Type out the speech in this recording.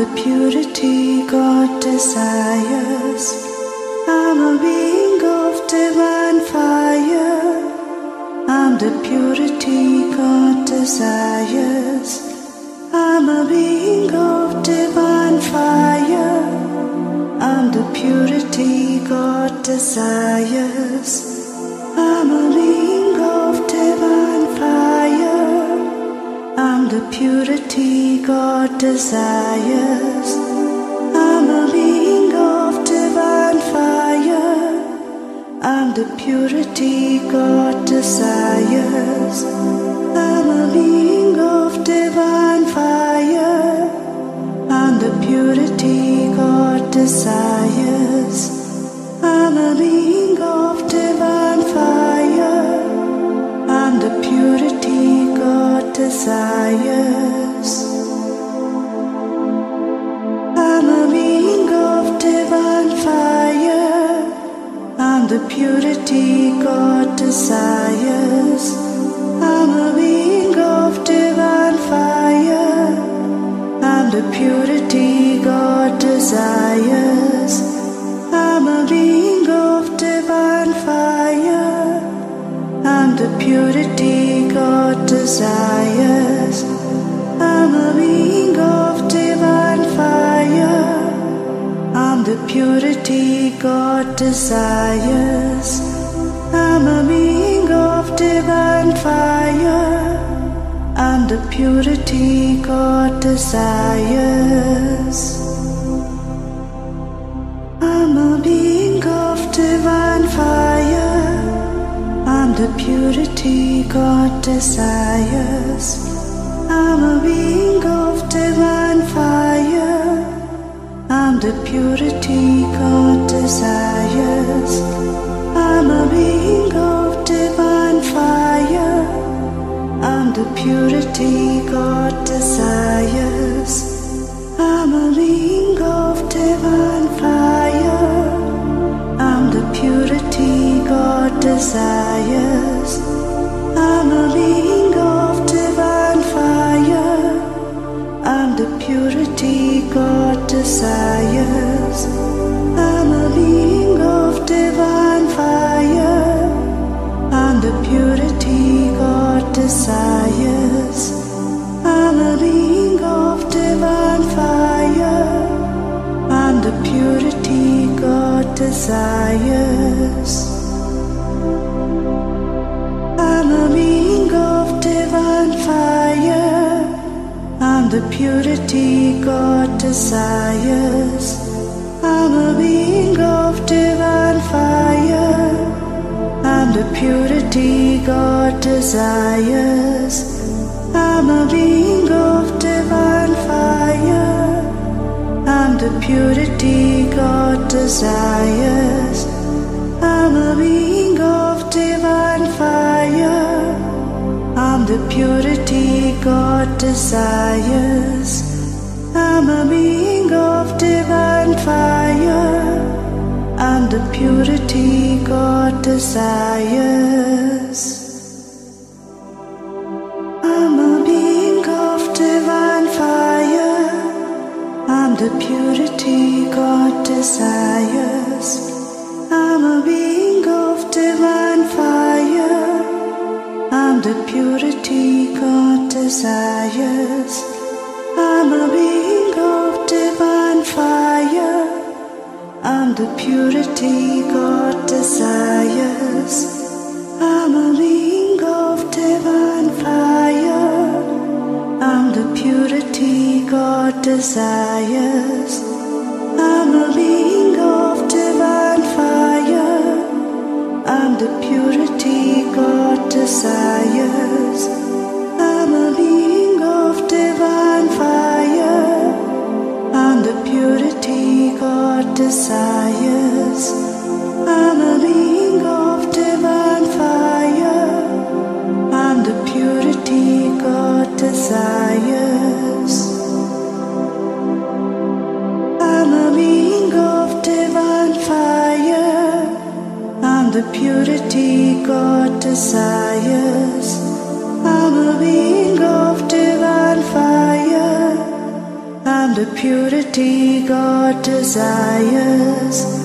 the purity God desires. I'm a being of divine fire. I'm the purity God desires. I'm a being of divine fire. I'm the purity God desires. I'm a being the purity God desires. I'm a being of divine fire. I'm the purity God desires. Desires. I'm a being of divine fire. I'm the purity God desires. I'm a being of divine fire. I'm the purity God desires. I'm a being of divine fire. I'm the purity God desires. I'm a being of divine fire. I'm the purity God desires. I'm a being of divine fire. I'm the purity God desires. The purity God desires. I'm a being of divine fire. I'm the purity God desires. I'm a being of divine fire. I'm the purity God desires. I'm a being of divine fire. Desires. I'm a being of divine fire. I'm the purity God desires. I'm a being of divine fire. I'm the purity God desires. I'm a being of divine fire. I'm the purity God desires. The purity God desires. I'm a being of divine fire. I'm the purity God desires. I'm a being of divine fire. I'm the purity God desires. I'm a being God desires. I'm a being of divine fire. I'm the purity God desires. I'm a being of divine fire. I'm the purity God desires. I'm a being of divine fire. I'm the purity desires. I'm a being of divine fire. I'm the purity God desires. I'm a being of divine fire. I'm the purity God desires. I'm a being of divine fire. I'm the purity I'm the purity God desires. I'm a being of divine fire. I'm the purity God desires.